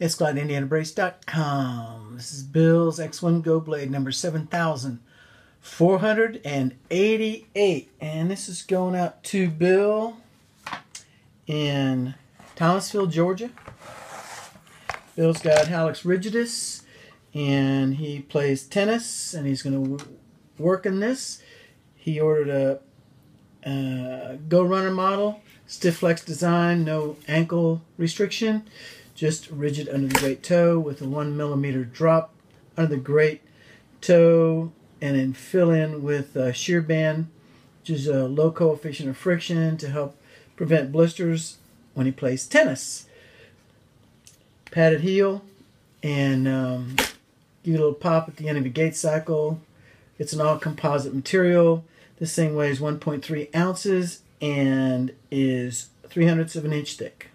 EscaladeIndianaBrace.com. This is Bill's X1 Go Blade number 7488. And this is going out to Bill in Thomasville, Georgia. Bill's got Hallux Rigidus and he plays tennis and he's going to work in this. He ordered a, a Go Runner model, StifFlex design, no ankle restriction just rigid under the great toe with a one millimeter drop under the great toe and then fill in with a ShearBan which is a low coefficient of friction to help prevent blisters when he plays tennis. Padded heel and um, give you a little pop at the end of the gait cycle. It's an all composite material. This thing weighs 1.3 ounces and is 3 hundredths of an inch thick